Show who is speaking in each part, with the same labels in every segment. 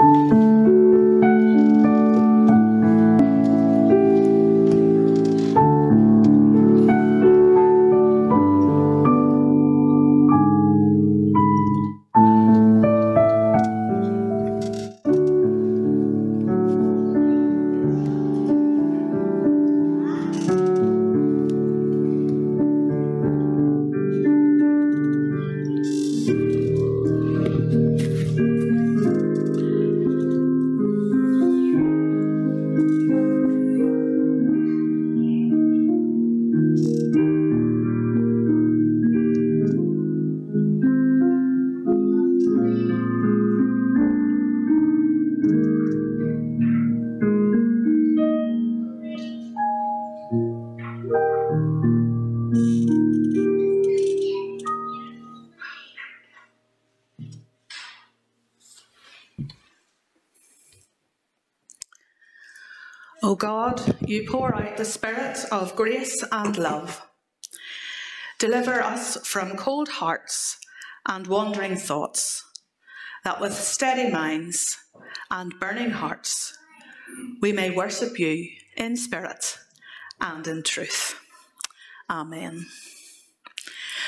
Speaker 1: O of grace and love. Deliver us from cold hearts and wandering thoughts, that with steady minds and burning hearts we may worship you in spirit and in truth. Amen.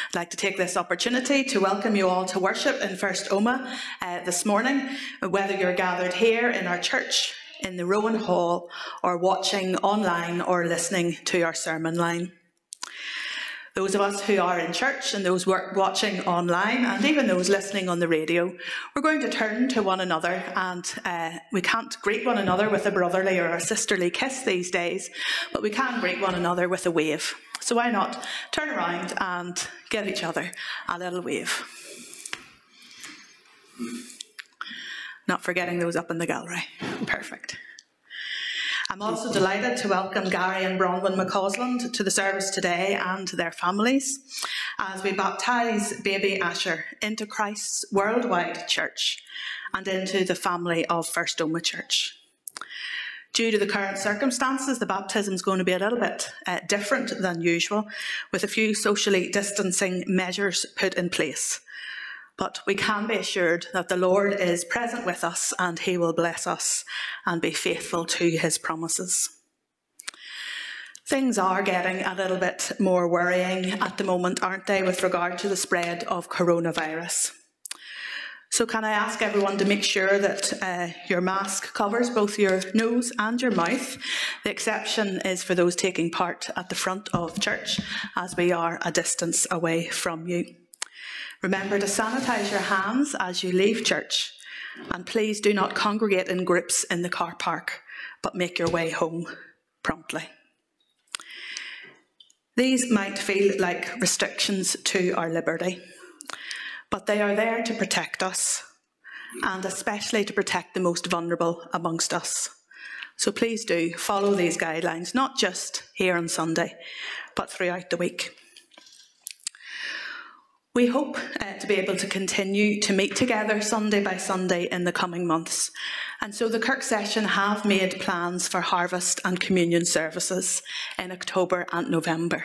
Speaker 1: I'd like to take this opportunity to welcome you all to worship in First Omagh uh, this morning, whether you're gathered here in our church in the Rowan Hall or watching online or listening to our sermon line. Those of us who are in church and those watching online and even those listening on the radio, we're going to turn to one another and uh, we can't greet one another with a brotherly or a sisterly kiss these days, but we can greet one another with a wave. So why not turn around and give each other a little wave. Not forgetting those up in the gallery. Perfect. I'm also delighted to welcome Gary and Bronwyn McCausland to the service today and their families as we baptise baby Asher into Christ's worldwide church and into the family of First Omagh Church. Due to the current circumstances, the baptism is going to be a little bit uh, different than usual, with a few socially distancing measures put in place. But we can be assured that the Lord is present with us and he will bless us and be faithful to his promises. Things are getting a little bit more worrying at the moment, aren't they, with regard to the spread of coronavirus. So can I ask everyone to make sure that uh, your mask covers both your nose and your mouth? The exception is for those taking part at the front of church, as we are a distance away from you. Remember to sanitise your hands as you leave church, and please do not congregate in groups in the car park, but make your way home promptly. These might feel like restrictions to our liberty, but they are there to protect us, and especially to protect the most vulnerable amongst us. So please do follow these guidelines, not just here on Sunday, but throughout the week. We hope uh, to be able to continue to meet together Sunday by Sunday in the coming months. And so the Kirk Session have made plans for harvest and communion services in October and November.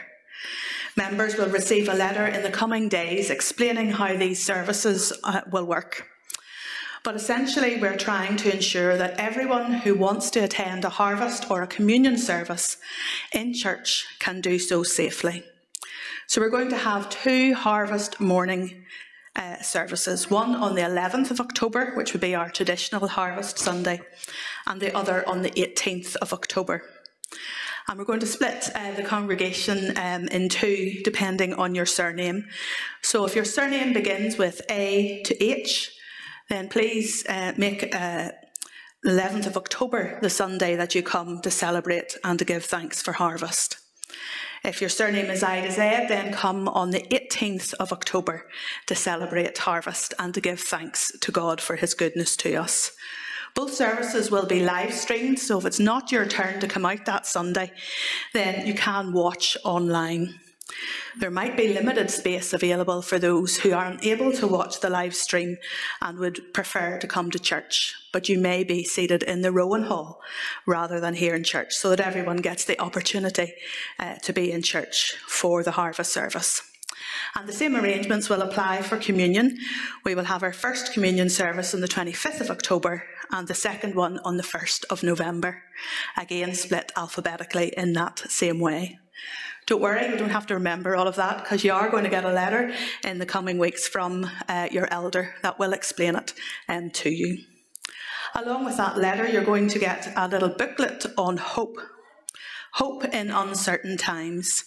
Speaker 1: Members will receive a letter in the coming days explaining how these services uh, will work. But essentially, we're trying to ensure that everyone who wants to attend a harvest or a communion service in church can do so safely. So we're going to have two harvest morning uh, services, one on the 11th of October, which would be our traditional harvest Sunday, and the other on the 18th of October. And we're going to split uh, the congregation um, in two, depending on your surname. So if your surname begins with A to H, then please uh, make uh, 11th of October the Sunday that you come to celebrate and to give thanks for harvest. If your surname is I to Z, then come on the 18th of October to celebrate harvest and to give thanks to God for his goodness to us. Both services will be live streamed, so if it's not your turn to come out that Sunday, then you can watch online. There might be limited space available for those who are unable to watch the live stream and would prefer to come to church, but you may be seated in the Rowan Hall rather than here in church so that everyone gets the opportunity uh, to be in church for the harvest service. And the same arrangements will apply for communion. We will have our first communion service on the 25th of October and the second one on the 1st of November, again split alphabetically in that same way. Don't worry, you don't have to remember all of that because you are going to get a letter in the coming weeks from uh, your elder that will explain it um, to you. Along with that letter, you're going to get a little booklet on hope. Hope in Uncertain Times.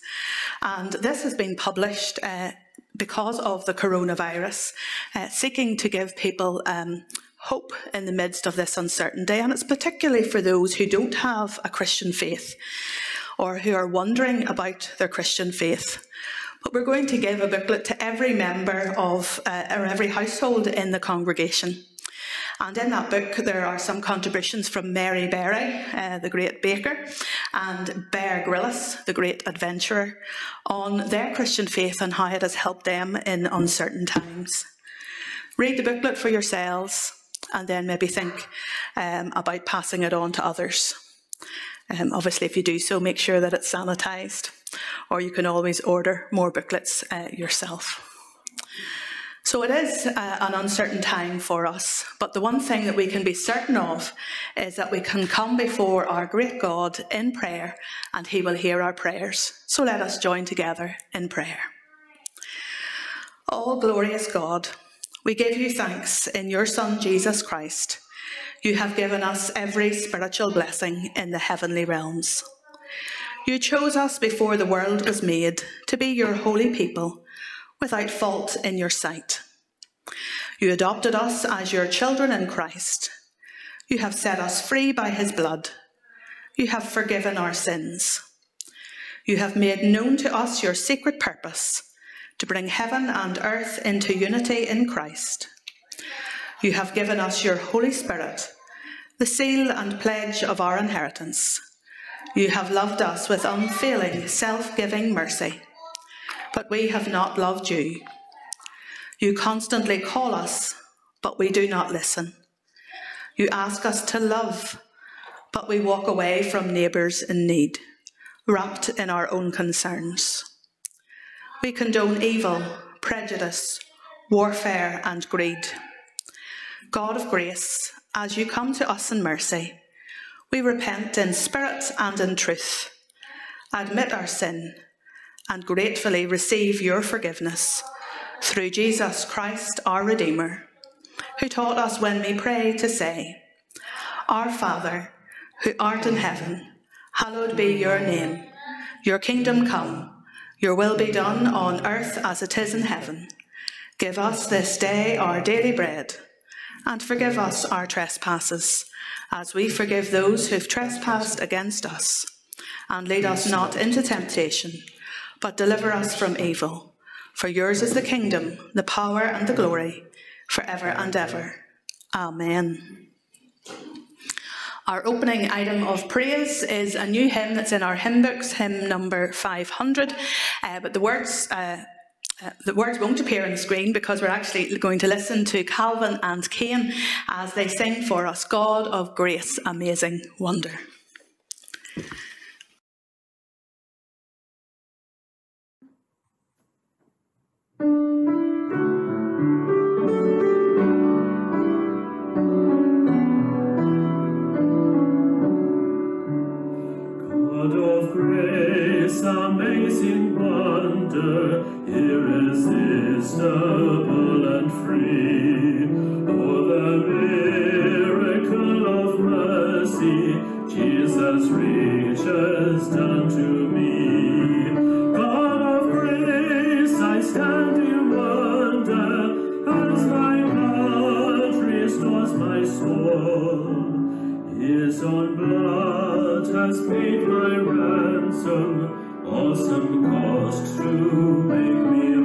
Speaker 1: And this has been published uh, because of the coronavirus, uh, seeking to give people um, hope in the midst of this uncertainty. And it's particularly for those who don't have a Christian faith or who are wondering about their Christian faith. But we're going to give a booklet to every member of, uh, or every household in the congregation. And in that book, there are some contributions from Mary Berry, uh, the great baker, and Bear Grylls, the great adventurer, on their Christian faith and how it has helped them in uncertain times. Read the booklet for yourselves and then maybe think um, about passing it on to others. Um, obviously, if you do so, make sure that it's sanitised, or you can always order more booklets uh, yourself. So it is uh, an uncertain time for us, but the one thing that we can be certain of is that we can come before our great God in prayer and He will hear our prayers. So let us join together in prayer. All glorious God, we give you thanks in your Son Jesus Christ. You have given us every spiritual blessing in the heavenly realms. You chose us before the world was made to be your holy people without fault in your sight. You adopted us as your children in Christ. You have set us free by his blood. You have forgiven our sins. You have made known to us your secret purpose to bring heaven and earth into unity in Christ. You have given us your Holy Spirit, the seal and pledge of our inheritance. You have loved us with unfailing, self giving mercy but we have not loved you. You constantly call us, but we do not listen. You ask us to love, but we walk away from neighbours in need, wrapped in our own concerns. We condone evil, prejudice, warfare, and greed. God of grace, as you come to us in mercy, we repent in spirit and in truth, admit our sin, and gratefully receive your forgiveness through Jesus Christ, our Redeemer, who taught us when we pray to say, Our Father, who art in heaven, hallowed be your name. Your kingdom come, your will be done on earth as it is in heaven. Give us this day our daily bread, and forgive us our trespasses, as we forgive those who have trespassed against us. And lead us not into temptation but deliver us from evil. For yours is the kingdom, the power, and the glory, forever and ever. Amen. Our opening item of praise is a new hymn that's in our hymn books, hymn number 500. Uh, but the words, uh, uh, the words won't appear on the screen because we're actually going to listen to Calvin and Kane as they sing for us God of Grace, Amazing Wonder.
Speaker 2: God of grace, amazing wonder, irresistible and free. Oh, the miracle of mercy, Jesus reaches down to me. God of grace, I stand in wonder, as my blood restores my soul. His own blood has paid my ransom, awesome cost to make me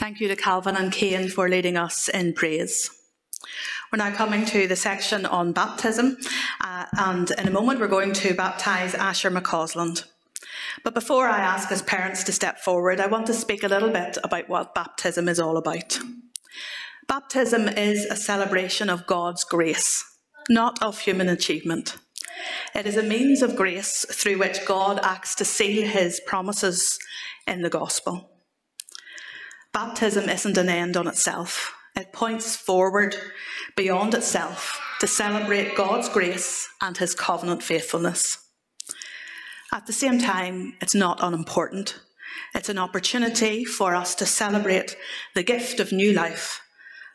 Speaker 1: thank you to Calvin and Kane for leading us in praise. We're now coming to the section on baptism, uh, and in a moment we're going to baptise Asher McCausland. But before I ask his parents to step forward, I want to speak a little bit about what baptism is all about. Baptism is a celebration of God's grace, not of human achievement. It is a means of grace through which God acts to seal his promises in the gospel. Baptism isn't an end on itself, it points forward beyond itself to celebrate God's grace and his covenant faithfulness. At the same time, it's not unimportant. It's an opportunity for us to celebrate the gift of new life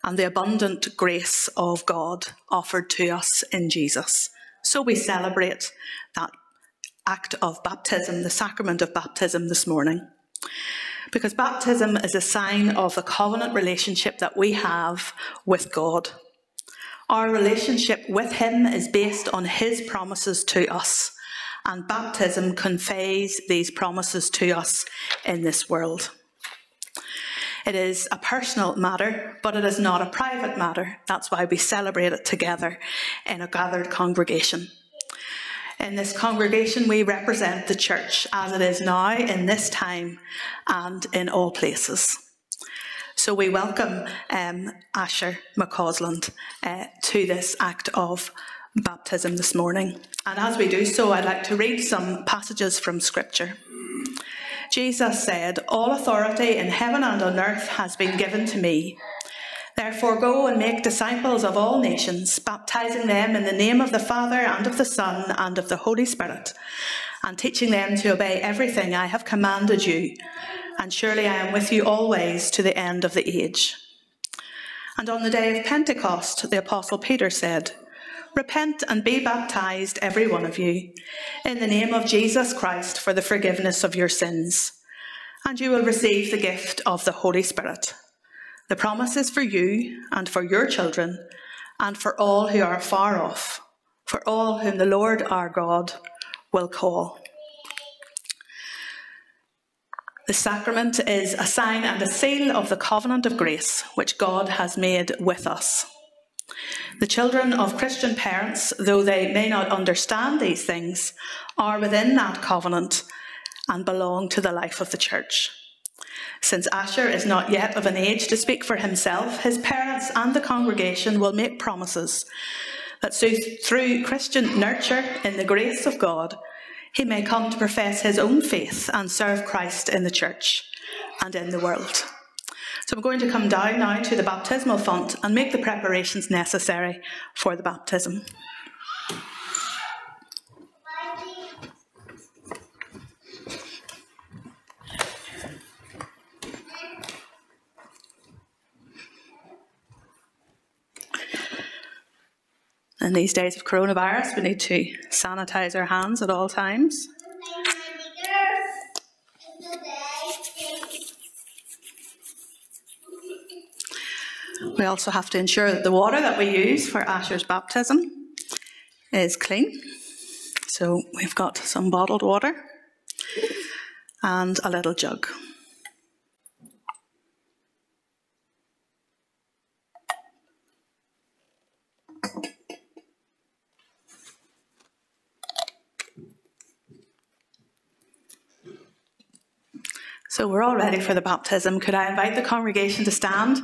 Speaker 1: and the abundant grace of God offered to us in Jesus. So we celebrate that act of baptism, the sacrament of baptism this morning. Because baptism is a sign of the covenant relationship that we have with God. Our relationship with Him is based on His promises to us and baptism conveys these promises to us in this world. It is a personal matter, but it is not a private matter. That's why we celebrate it together in a gathered congregation. In this congregation, we represent the church as it is now, in this time, and in all places. So we welcome um, Asher McCausland uh, to this act of baptism this morning. And as we do so, I'd like to read some passages from Scripture. Jesus said, All authority in heaven and on earth has been given to me. Therefore, go and make disciples of all nations, baptizing them in the name of the Father and of the Son and of the Holy Spirit, and teaching them to obey everything I have commanded you. And surely I am with you always to the end of the age. And on the day of Pentecost, the Apostle Peter said, Repent and be baptized, every one of you, in the name of Jesus Christ for the forgiveness of your sins, and you will receive the gift of the Holy Spirit. The promise is for you and for your children, and for all who are far off, for all whom the Lord our God will call. The sacrament is a sign and a seal of the covenant of grace which God has made with us. The children of Christian parents, though they may not understand these things, are within that covenant and belong to the life of the church. Since Asher is not yet of an age to speak for himself, his parents and the congregation will make promises that through Christian nurture in the grace of God, he may come to profess his own faith and serve Christ in the church and in the world. So I'm going to come down now to the baptismal font and make the preparations necessary for the baptism. In these days of coronavirus, we need to sanitize our hands at all times. We also have to ensure that the water that we use for Asher's baptism is clean. So we've got some bottled water and a little jug. So we're all ready for the baptism. Could I invite the congregation to stand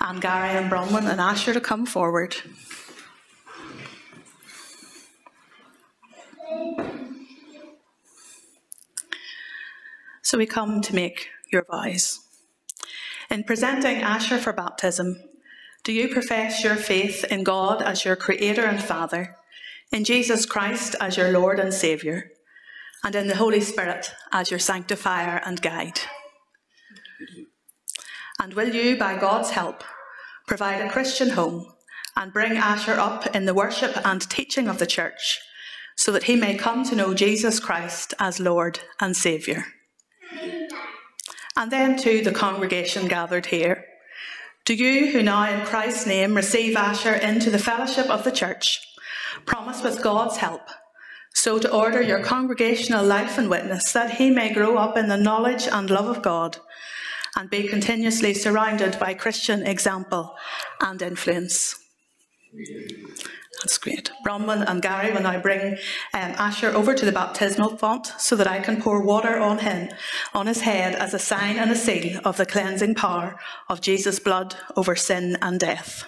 Speaker 1: and Gary and Bronwyn and Asher to come forward? So we come to make your vows. In presenting Asher for baptism, do you profess your faith in God as your Creator and Father, in Jesus Christ as your Lord and Saviour, and in the Holy Spirit as your sanctifier and guide. And will you, by God's help, provide a Christian home and bring Asher up in the worship and teaching of the church so that he may come to know Jesus Christ as Lord and Saviour? And then to the congregation gathered here. Do you, who now in Christ's name receive Asher into the fellowship of the church, promise with God's help so to order your congregational life and witness, that he may grow up in the knowledge and love of God, and be continuously surrounded by Christian example and influence. That's great. Bronwyn and Gary will now bring um, Asher over to the baptismal font so that I can pour water on him, on his head, as a sign and a seal of the cleansing power of Jesus' blood over sin and death.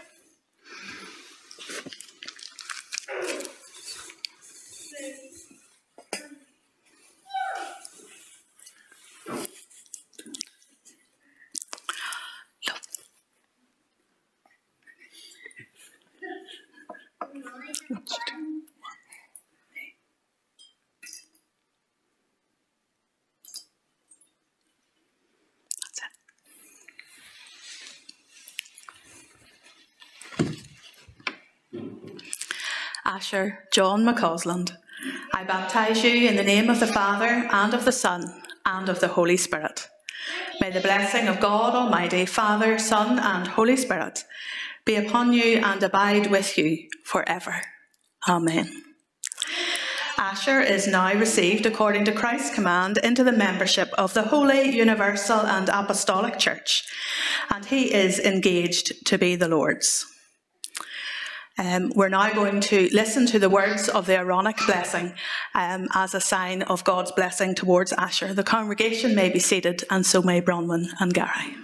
Speaker 1: Asher John McCausland, I baptize you in the name of the Father, and of the Son, and of the Holy Spirit. May the blessing of God Almighty, Father, Son, and Holy Spirit be upon you and abide with you forever. Amen. Asher is now received, according to Christ's command, into the membership of the Holy, Universal, and Apostolic Church, and he is engaged to be the Lord's. Um, we're now going to listen to the words of the Aaronic blessing um, as a sign of God's blessing towards Asher. The congregation may be seated, and so may Bronwyn and Gary.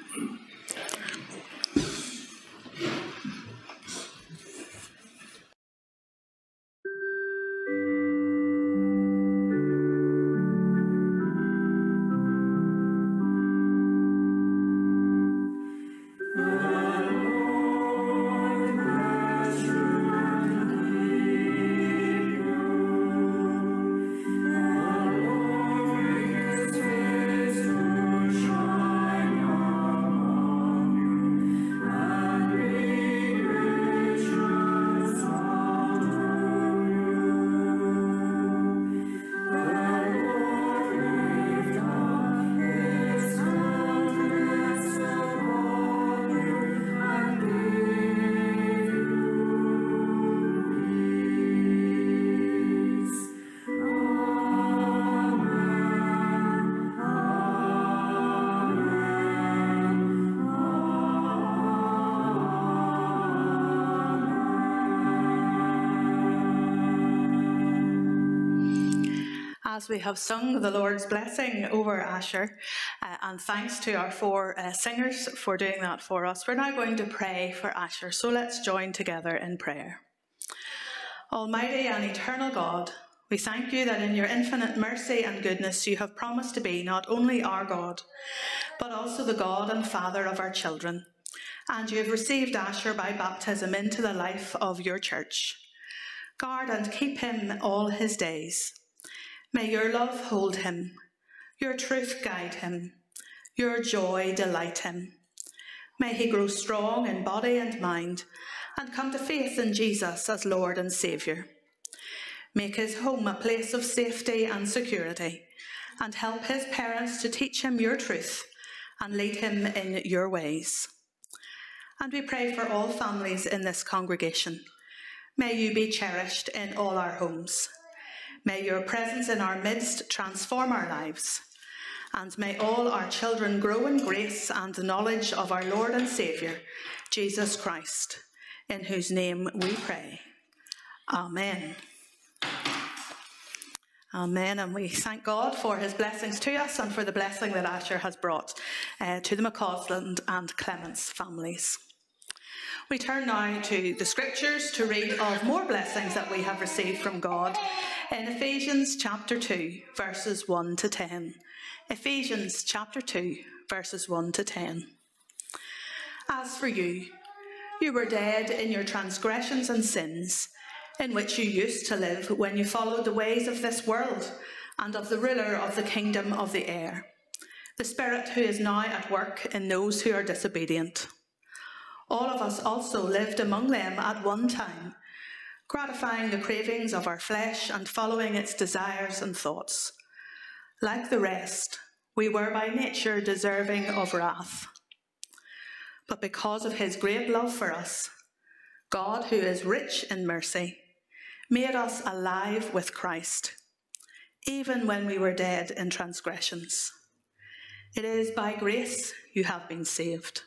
Speaker 1: As we have sung the Lord's blessing over Asher, uh, and thanks to our four uh, singers for doing that for us, we're now going to pray for Asher. So let's join together in prayer. Almighty and eternal God, we thank you that in your infinite mercy and goodness you have promised to be not only our God, but also the God and Father of our children. And you have received Asher by baptism into the life of your church. Guard and keep him all his days May your love hold him, your truth guide him, your joy delight him. May he grow strong in body and mind and come to faith in Jesus as Lord and Saviour. Make his home a place of safety and security and help his parents to teach him your truth and lead him in your ways. And we pray for all families in this congregation. May you be cherished in all our homes. May your presence in our midst transform our lives. And may all our children grow in grace and the knowledge of our Lord and Saviour, Jesus Christ, in whose name we pray. Amen. Amen. And we thank God for his blessings to us and for the blessing that Asher has brought uh, to the McCausland and Clements families. We turn now to the scriptures to read of more blessings that we have received from God in Ephesians chapter 2, verses 1 to 10. Ephesians chapter 2, verses 1 to 10. As for you, you were dead in your transgressions and sins, in which you used to live when you followed the ways of this world and of the ruler of the kingdom of the air, the Spirit who is now at work in those who are disobedient. All of us also lived among them at one time gratifying the cravings of our flesh and following its desires and thoughts. Like the rest, we were by nature deserving of wrath. But because of his great love for us, God, who is rich in mercy, made us alive with Christ, even when we were dead in transgressions. It is by grace you have been saved.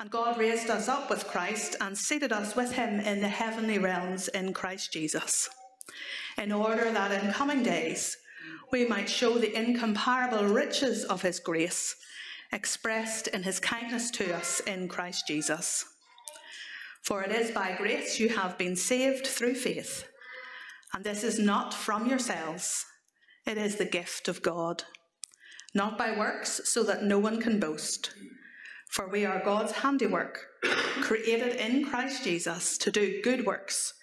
Speaker 1: And God raised us up with Christ and seated us with him in the heavenly realms in Christ Jesus, in order that in coming days we might show the incomparable riches of his grace expressed in his kindness to us in Christ Jesus. For it is by grace you have been saved through faith, and this is not from yourselves, it is the gift of God, not by works, so that no one can boast. For we are God's handiwork, created in Christ Jesus to do good works,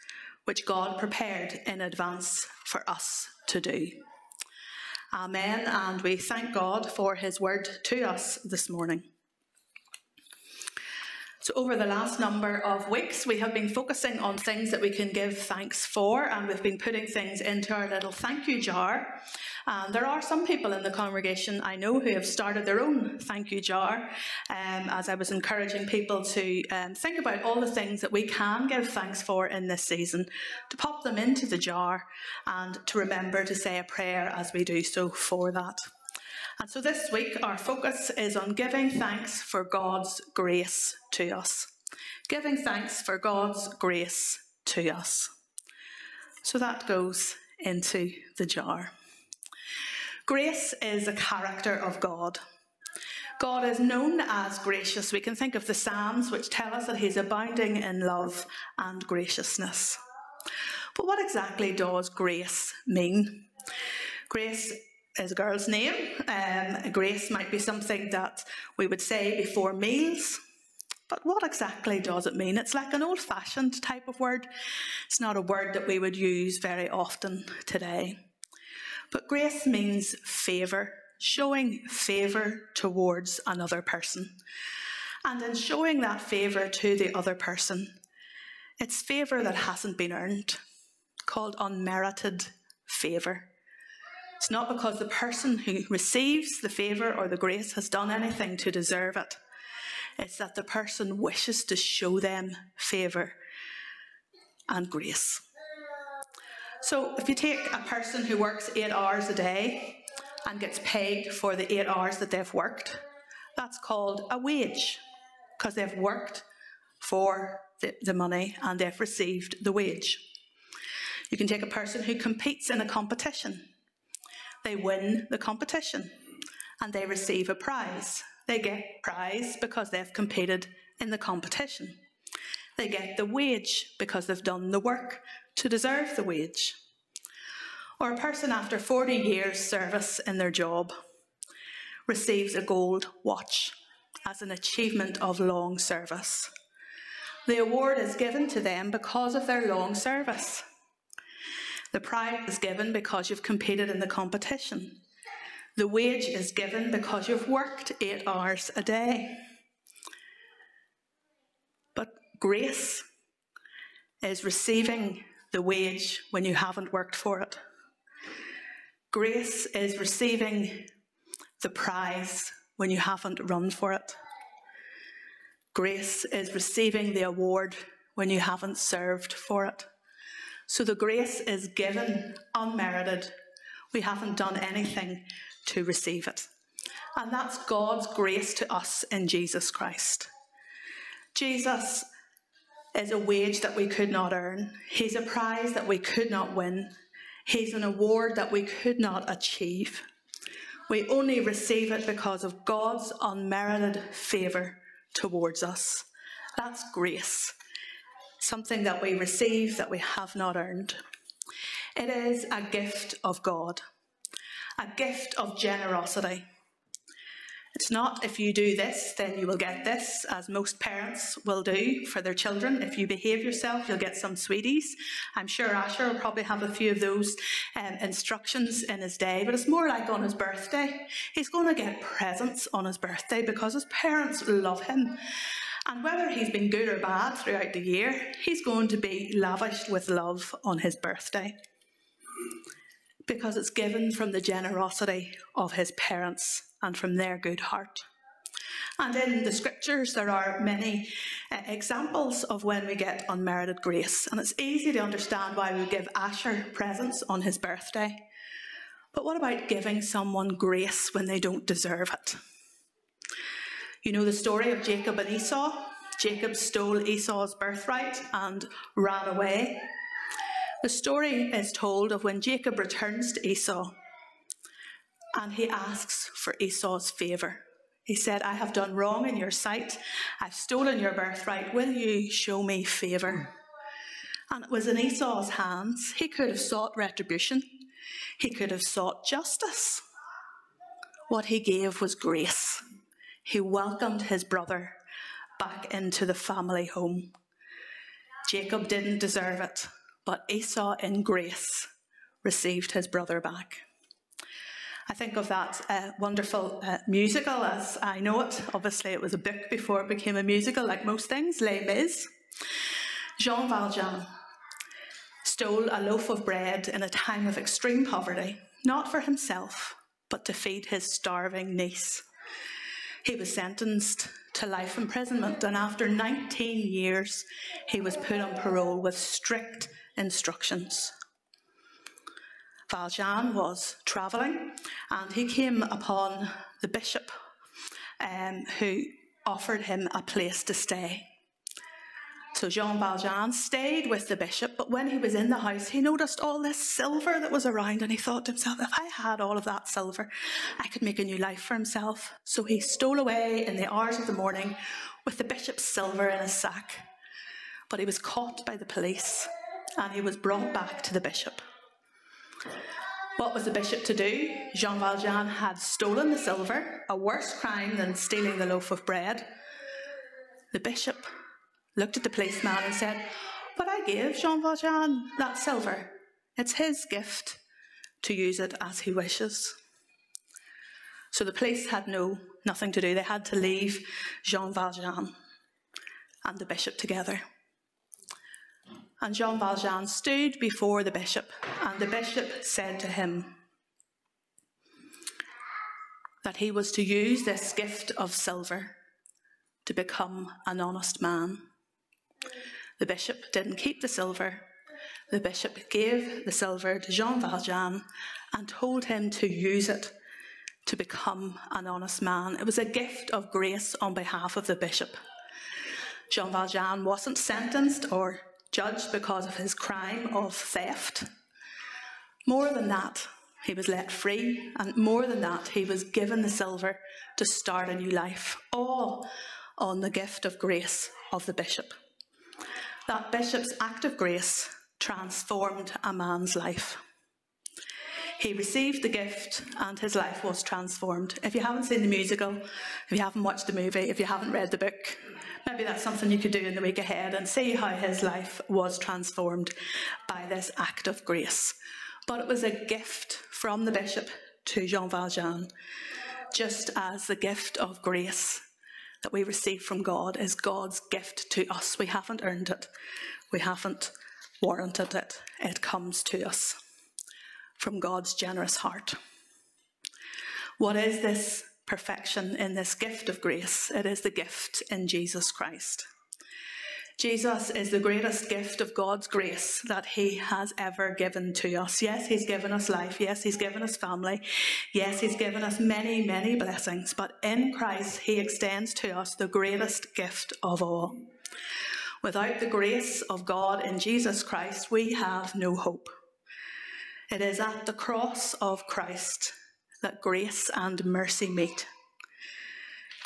Speaker 1: which God prepared in advance for us to do. Amen. And we thank God for his word to us this morning. So, over the last number of weeks, we have been focusing on things that we can give thanks for, and we've been putting things into our little thank you jar. And there are some people in the congregation I know who have started their own thank you jar, um, as I was encouraging people to um, think about all the things that we can give thanks for in this season, to pop them into the jar, and to remember to say a prayer as we do so for that. And so this week, our focus is on giving thanks for God's grace to us. Giving thanks for God's grace to us. So that goes into the jar. Grace is a character of God. God is known as gracious. We can think of the Psalms, which tell us that He's abounding in love and graciousness. But what exactly does grace mean? Grace is a girl's name. Um, grace might be something that we would say before meals. But what exactly does it mean? It's like an old fashioned type of word. It's not a word that we would use very often today. But grace means favour, showing favour towards another person. And in showing that favour to the other person, it's favour that hasn't been earned, called unmerited favour. It's not because the person who receives the favour or the grace has done anything to deserve it. It's that the person wishes to show them favour and grace. So if you take a person who works eight hours a day and gets paid for the eight hours that they've worked, that's called a wage because they've worked for the, the money and they've received the wage. You can take a person who competes in a competition they win the competition and they receive a prize. They get prize because they've competed in the competition. They get the wage because they've done the work to deserve the wage. Or a person after 40 years service in their job receives a gold watch as an achievement of long service. The award is given to them because of their long service. The prize is given because you've competed in the competition. The wage is given because you've worked eight hours a day. But grace is receiving the wage when you haven't worked for it. Grace is receiving the prize when you haven't run for it. Grace is receiving the award when you haven't served for it. So the grace is given unmerited. We haven't done anything to receive it. And that's God's grace to us in Jesus Christ. Jesus is a wage that we could not earn, He's a prize that we could not win, He's an award that we could not achieve. We only receive it because of God's unmerited favour towards us. That's grace something that we receive that we have not earned. It is a gift of God, a gift of generosity. It's not if you do this, then you will get this, as most parents will do for their children. If you behave yourself, you'll get some sweeties. I'm sure Asher will probably have a few of those um, instructions in his day, but it's more like on his birthday. He's going to get presents on his birthday because his parents love him. And whether he's been good or bad throughout the year, he's going to be lavished with love on his birthday. Because it's given from the generosity of his parents and from their good heart. And in the scriptures, there are many uh, examples of when we get unmerited grace. And it's easy to understand why we give Asher presents on his birthday. But what about giving someone grace when they don't deserve it? You know the story of Jacob and Esau? Jacob stole Esau's birthright and ran away. The story is told of when Jacob returns to Esau and he asks for Esau's favour. He said, I have done wrong in your sight. I've stolen your birthright. Will you show me favour? And it was in Esau's hands. He could have sought retribution, he could have sought justice. What he gave was grace. He welcomed his brother back into the family home. Jacob didn't deserve it, but Esau, in grace, received his brother back. I think of that uh, wonderful uh, musical as I know it. Obviously, it was a book before it became a musical, like most things, Les Mis. Jean Valjean stole a loaf of bread in a time of extreme poverty, not for himself, but to feed his starving niece. He was sentenced to life imprisonment, and after 19 years, he was put on parole with strict instructions. Valjean was travelling and he came upon the bishop um, who offered him a place to stay. So Jean Valjean stayed with the bishop, but when he was in the house, he noticed all this silver that was around, and he thought to himself, if I had all of that silver, I could make a new life for himself. So he stole away in the hours of the morning with the bishop's silver in his sack. But he was caught by the police, and he was brought back to the bishop. What was the bishop to do? Jean Valjean had stolen the silver, a worse crime than stealing the loaf of bread. The bishop looked at the policeman and said, But I gave Jean Valjean that silver. It's his gift to use it as he wishes. So the police had no nothing to do. They had to leave Jean Valjean and the bishop together. And Jean Valjean stood before the bishop, and the bishop said to him that he was to use this gift of silver to become an honest man. The bishop didn't keep the silver. The bishop gave the silver to Jean Valjean and told him to use it to become an honest man. It was a gift of grace on behalf of the bishop. Jean Valjean wasn't sentenced or judged because of his crime of theft. More than that, he was let free, and more than that, he was given the silver to start a new life, all on the gift of grace of the bishop. That bishop's act of grace transformed a man's life. He received the gift and his life was transformed. If you haven't seen the musical, if you haven't watched the movie, if you haven't read the book, maybe that's something you could do in the week ahead and see how his life was transformed by this act of grace. But it was a gift from the bishop to Jean Valjean, just as the gift of grace that we receive from God is God's gift to us. We haven't earned it, we haven't warranted it. It comes to us from God's generous heart. What is this perfection in this gift of grace? It is the gift in Jesus Christ. Jesus is the greatest gift of God's grace that He has ever given to us. Yes, He's given us life. Yes, He's given us family. Yes, He's given us many, many blessings. But in Christ, He extends to us the greatest gift of all. Without the grace of God in Jesus Christ, we have no hope. It is at the cross of Christ that grace and mercy meet.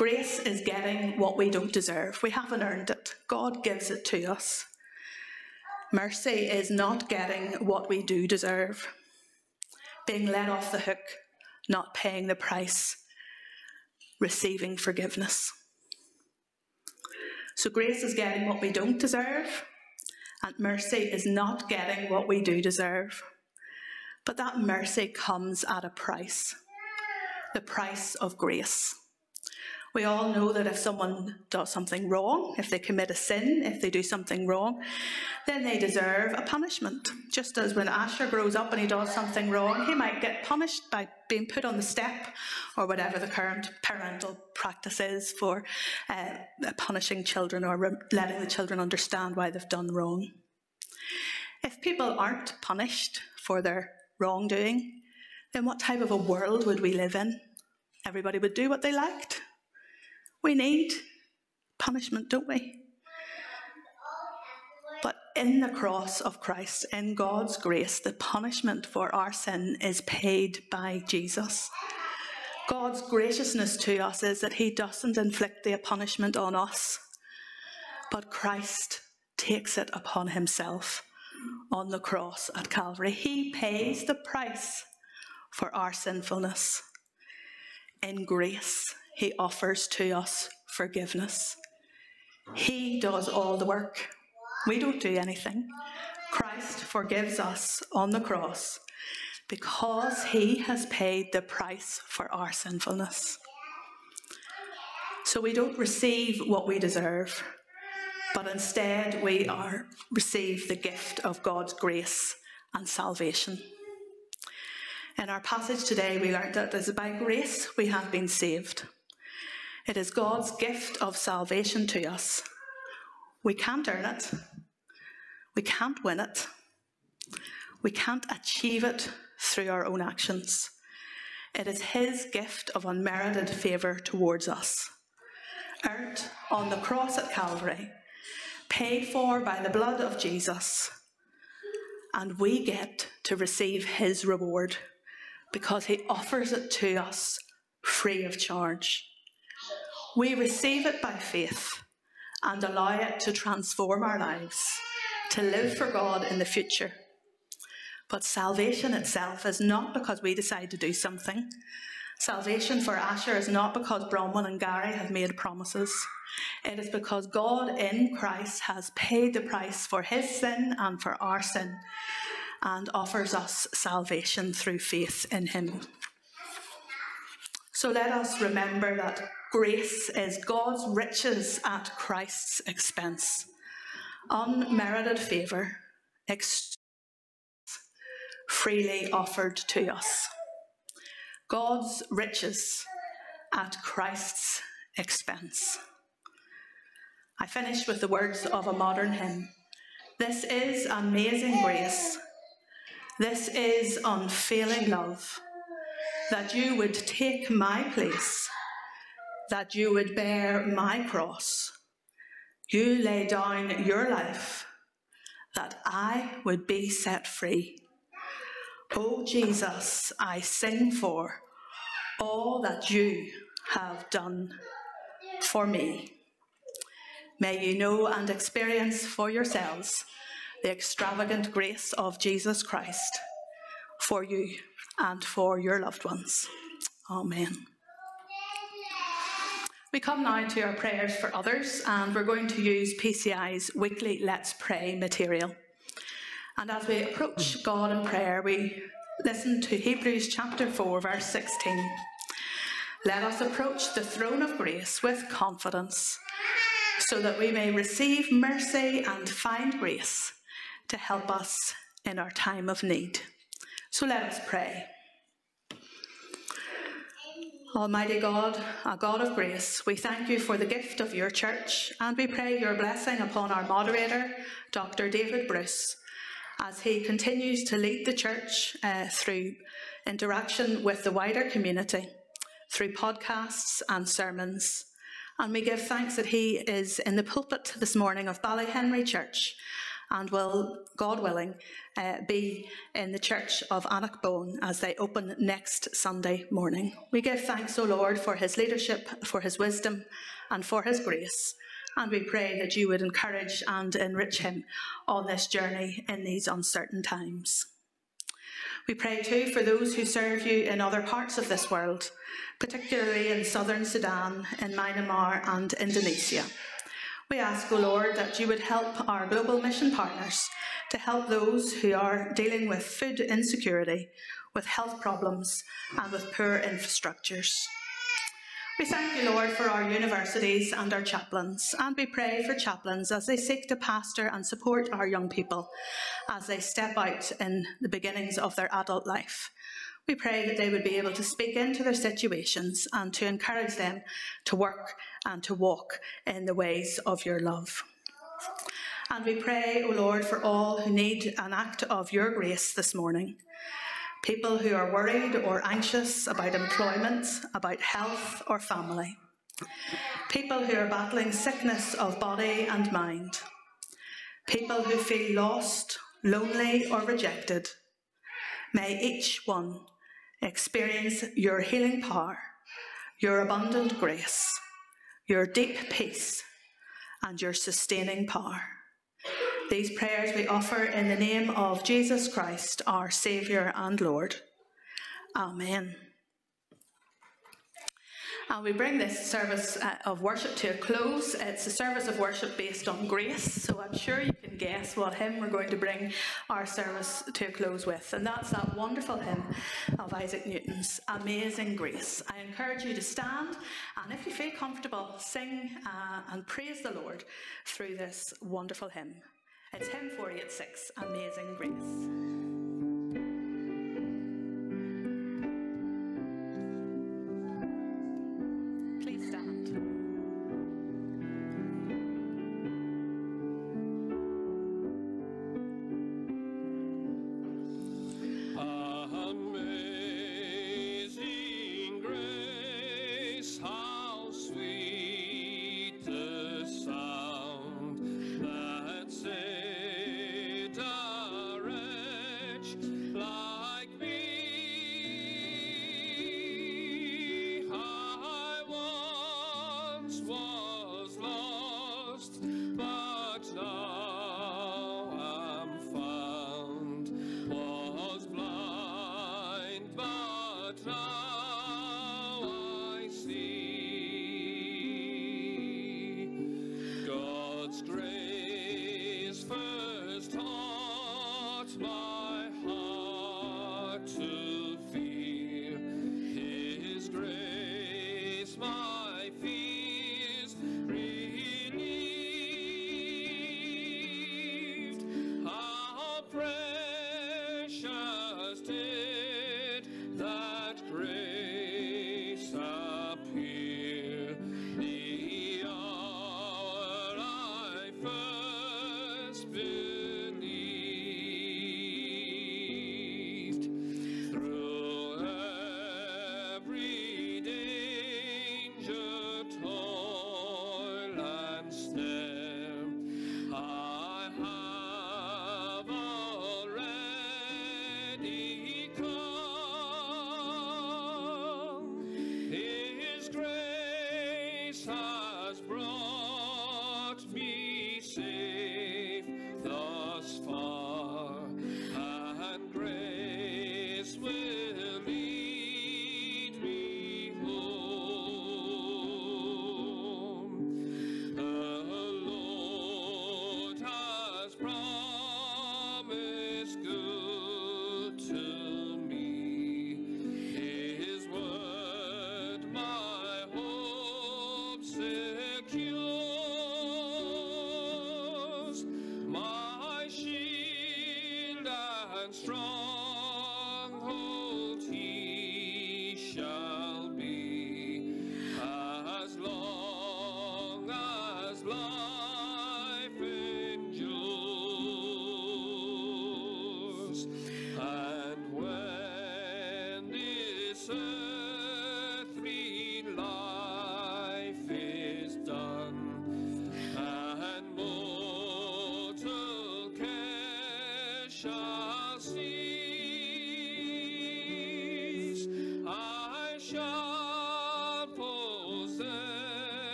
Speaker 1: Grace is getting what we don't deserve. We haven't earned it. God gives it to us. Mercy is not getting what we do deserve. Being let off the hook, not paying the price, receiving forgiveness. So grace is getting what we don't deserve, and mercy is not getting what we do deserve. But that mercy comes at a price the price of grace. We all know that if someone does something wrong, if they commit a sin, if they do something wrong, then they deserve a punishment. Just as when Asher grows up and he does something wrong, he might get punished by being put on the step or whatever the current parental practice is for uh, punishing children or letting the children understand why they've done wrong. If people aren't punished for their wrongdoing, then what type of a world would we live in? Everybody would do what they liked. We need punishment, don't we? But in the cross of Christ, in God's grace, the punishment for our sin is paid by Jesus. God's graciousness to us is that He doesn't inflict the punishment on us, but Christ takes it upon Himself on the cross at Calvary. He pays the price for our sinfulness. In grace, He offers to us forgiveness. He does all the work. We don't do anything. Christ forgives us on the cross because he has paid the price for our sinfulness. So we don't receive what we deserve, but instead we are receive the gift of God's grace and salvation. In our passage today, we learned that it is by grace we have been saved. It is God's gift of salvation to us we can't earn it. We can't win it. We can't achieve it through our own actions. It is His gift of unmerited favour towards us, earned on the cross at Calvary, paid for by the blood of Jesus, and we get to receive His reward because He offers it to us free of charge. We receive it by faith and allow it to transform our lives, to live for God in the future. But salvation itself is not because we decide to do something. Salvation for Asher is not because Bronwyn and Gary have made promises. It is because God in Christ has paid the price for his sin and for our sin and offers us salvation through faith in him. So let us remember that grace is God's riches at Christ's expense, unmerited favour, freely offered to us. God's riches at Christ's expense. I finish with the words of a modern hymn. This is amazing grace. This is unfailing love that you would take my place, that you would bear my cross. You lay down your life, that I would be set free. O Jesus, I sing for all that you have done for me. May you know and experience for yourselves the extravagant grace of Jesus Christ for you and for your loved ones. Amen. We come now to our prayers for others, and we're going to use PCI's weekly Let's Pray material. And as we approach God in prayer, we listen to Hebrews chapter 4, verse 16. Let us approach the throne of grace with confidence, so that we may receive mercy and find grace to help us in our time of need. So let us pray. Almighty God, a God of grace, we thank you for the gift of your church and we pray your blessing upon our moderator, Dr. David Bruce, as he continues to lead the church uh, through interaction with the wider community, through podcasts and sermons. And we give thanks that he is in the pulpit this morning of Ballyhenry Church and will, God willing, uh, be in the church of Bannockbone as they open next Sunday morning. We give thanks, O Lord, for his leadership, for his wisdom, and for his grace. And we pray that you would encourage and enrich him on this journey in these uncertain times. We pray too for those who serve you in other parts of this world, particularly in southern Sudan, in Myanmar, and Indonesia. We ask, O Lord, that you would help our global mission partners to help those who are dealing with food insecurity, with health problems, and with poor infrastructures. We thank you, Lord, for our universities and our chaplains, and we pray for chaplains as they seek to pastor and support our young people as they step out in the beginnings of their adult life. We pray that they would be able to speak into their situations and to encourage them to work and to walk in the ways of your love. And we pray, O Lord, for all who need an act of your grace this morning.
Speaker 2: people who are worried or anxious about employment, about health or family, people who are battling sickness of body and mind, people who feel lost, lonely, or rejected. May each one experience your healing power, your abundant grace, your deep peace, and your sustaining power. These prayers we offer in the name of Jesus Christ, our Saviour and Lord. Amen. And we bring this service uh, of worship to a close. It's a service of worship based on grace, so I'm sure you can guess what hymn we're going to bring our service to a close with. And that's that wonderful hymn of Isaac Newton's Amazing Grace. I encourage you to stand and if you feel comfortable, sing uh, and praise the Lord through this wonderful hymn. It's hymn 486 Amazing Grace. strong.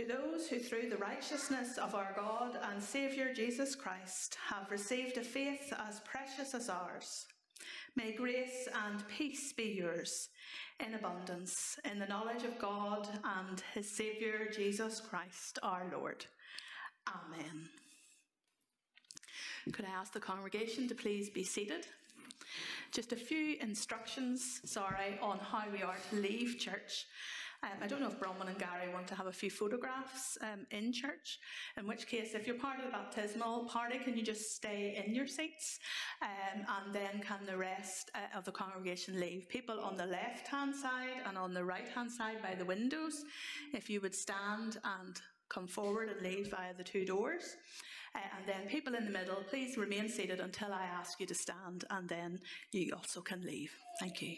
Speaker 2: To those who, through the righteousness of our God and Saviour Jesus Christ, have received a faith as precious as ours, may grace and peace be yours in abundance in the knowledge of God and his Saviour Jesus Christ our Lord. Amen. Could I ask the congregation to please be seated? Just a few instructions, sorry, on how we are to leave church
Speaker 1: Um, I don't know if Bronwyn and Gary want to have a few photographs um, in church, in which case, if you're part of the baptismal party, can you just stay in your seats? Um, and then can the rest uh, of the congregation leave? People on the left hand side and on the right hand side by the windows, if you would stand and come forward and leave via the two doors. Uh, and then people in the middle, please remain seated until I ask you to stand, and then you also can leave. Thank you.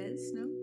Speaker 1: Hermes, no?